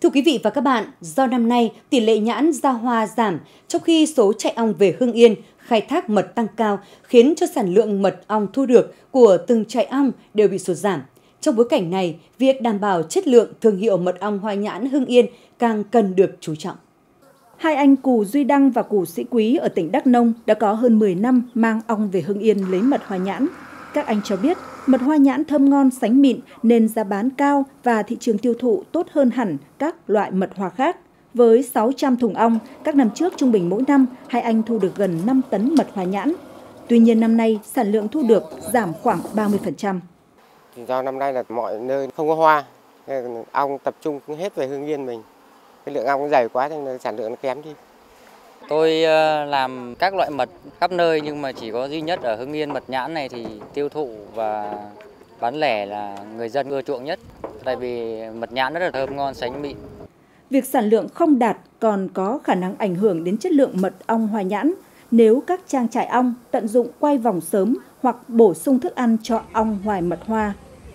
Thưa quý vị và các bạn, do năm nay tỷ lệ nhãn ra hoa giảm, trong khi số chạy ong về Hưng Yên khai thác mật tăng cao khiến cho sản lượng mật ong thu được của từng chạy ong đều bị sụt giảm. Trong bối cảnh này, việc đảm bảo chất lượng thương hiệu mật ong hoa nhãn Hưng Yên càng cần được chú trọng. Hai anh Cù Duy Đăng và Cù Sĩ Quý ở tỉnh Đắk Nông đã có hơn 10 năm mang ong về Hưng Yên lấy mật hoa nhãn. Các anh cho biết, mật hoa nhãn thơm ngon sánh mịn nên giá bán cao và thị trường tiêu thụ tốt hơn hẳn các loại mật hoa khác. Với 600 thùng ong, các năm trước trung bình mỗi năm, hai anh thu được gần 5 tấn mật hoa nhãn. Tuy nhiên năm nay, sản lượng thu được giảm khoảng 30%. Do năm nay là mọi nơi không có hoa, ong tập trung hết về hương Yên mình. Cái lượng ong dày quá nên sản lượng nó kém đi. Tôi ờ, làm các loại mật khắp nơi nhưng mà chỉ có duy nhất ở Hưng Yên mật nhãn này thì tiêu thụ và bán lẻ là người dân ưa chuộng nhất. Tại vì mật nhãn rất là thơm ngon, sánh mịn. Việc sản lượng không đạt còn có khả năng ảnh hưởng đến chất lượng mật ong hoa nhãn nếu các trang trại ong tận dụng quay vòng sớm hoặc bổ sung thức ăn cho ong hoài mật hoa.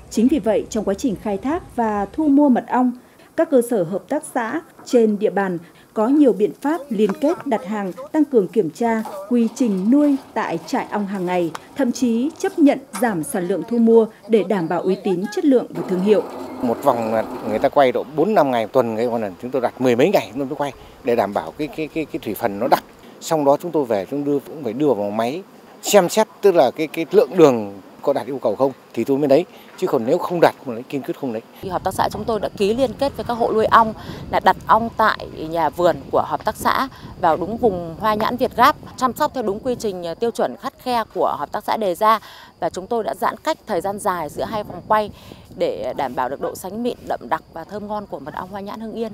Chính vì vậy, trong quá trình khai thác và thu mua mật ong, các cơ sở hợp tác xã trên địa bàn có nhiều biện pháp liên kết đặt hàng, tăng cường kiểm tra, quy trình nuôi tại trại ong hàng ngày, thậm chí chấp nhận giảm sản lượng thu mua để đảm bảo uy tín, chất lượng và thương hiệu. Một vòng người ta quay độ 4 năm ngày tuần cái con lần chúng tôi đặt mười mấy ngày chúng tôi quay để đảm bảo cái cái cái cái thủy phần nó đặc. Xong đó chúng tôi về chúng đưa cũng phải đưa vào máy xem xét tức là cái cái lượng đường có đạt yêu cầu không thì tôi mới lấy chứ còn nếu không đạt mà kiên quyết không lấy. Hợp tác xã chúng tôi đã ký liên kết với các hộ nuôi ong, là đặt ong tại nhà vườn của hợp tác xã vào đúng vùng hoa nhãn Việt Gáp chăm sóc theo đúng quy trình à, tiêu chuẩn khắt khe của hợp tác xã đề ra và chúng tôi đã giãn cách thời gian dài giữa hai vòng quay để đảm bảo được độ sánh mịn, đậm đặc và thơm ngon của mật ong hoa nhãn Hưng Yên.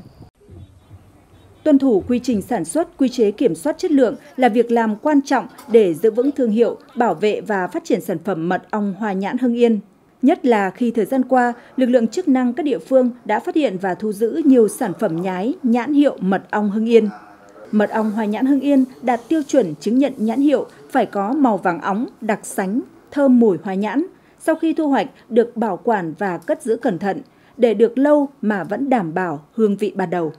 Tuân thủ quy trình sản xuất, quy chế kiểm soát chất lượng là việc làm quan trọng để giữ vững thương hiệu, bảo vệ và phát triển sản phẩm mật ong hoa nhãn Hưng Yên. Nhất là khi thời gian qua, lực lượng chức năng các địa phương đã phát hiện và thu giữ nhiều sản phẩm nhái nhãn hiệu mật ong Hưng Yên. Mật ong hoa nhãn Hưng Yên đạt tiêu chuẩn chứng nhận nhãn hiệu phải có màu vàng óng, đặc sánh, thơm mùi hoa nhãn. Sau khi thu hoạch được bảo quản và cất giữ cẩn thận để được lâu mà vẫn đảm bảo hương vị ban đầu.